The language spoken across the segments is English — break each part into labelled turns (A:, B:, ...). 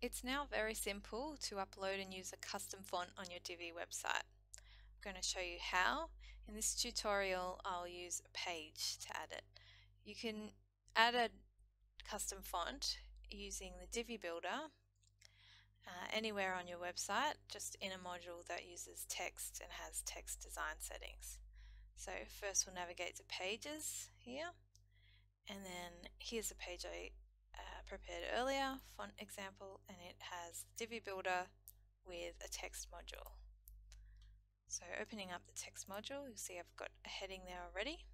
A: It's now very simple to upload and use a custom font on your Divi website. I'm going to show you how. In this tutorial I'll use a page to add it. You can add a custom font using the Divi Builder uh, anywhere on your website, just in a module that uses text and has text design settings. So first we'll navigate to Pages here, and then here's a page I uh, prepared earlier, font example, and it has Divi Builder with a text module. So opening up the text module, you'll see I've got a heading there already.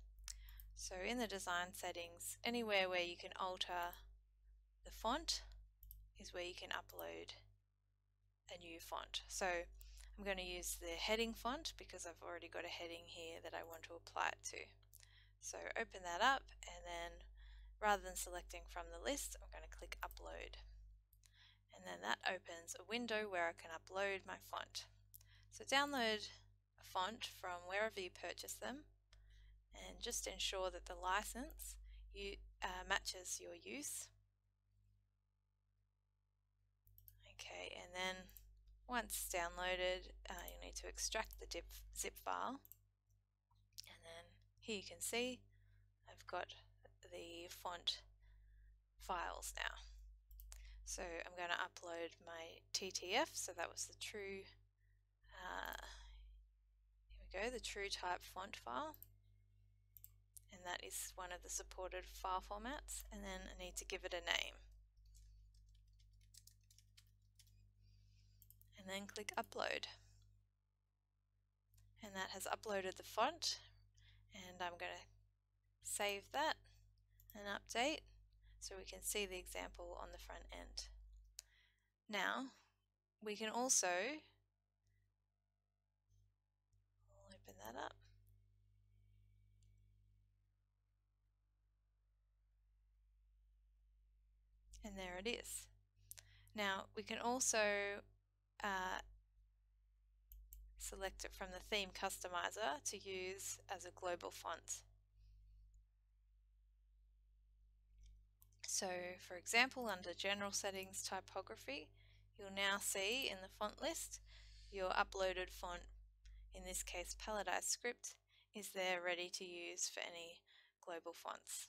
A: So in the design settings, anywhere where you can alter the font is where you can upload a new font. So I'm going to use the heading font because I've already got a heading here that I want to apply it to. So open that up and then rather than selecting from the list I'm going to click upload and then that opens a window where I can upload my font. So download a font from wherever you purchase them and just ensure that the license you, uh, matches your use. Okay, and then once downloaded, uh, you need to extract the zip, zip file. And then here you can see I've got the font files now. So I'm going to upload my TTF, so that was the true, uh, here we go, the true type font file. And that is one of the supported file formats. And then I need to give it a name. And then click upload. And that has uploaded the font. And I'm going to save that and update so we can see the example on the front end. Now we can also open that up. And there it is. Now we can also uh, select it from the theme customizer to use as a global font. So for example, under General Settings Typography, you'll now see in the font list your uploaded font, in this case Paladise Script, is there ready to use for any global fonts.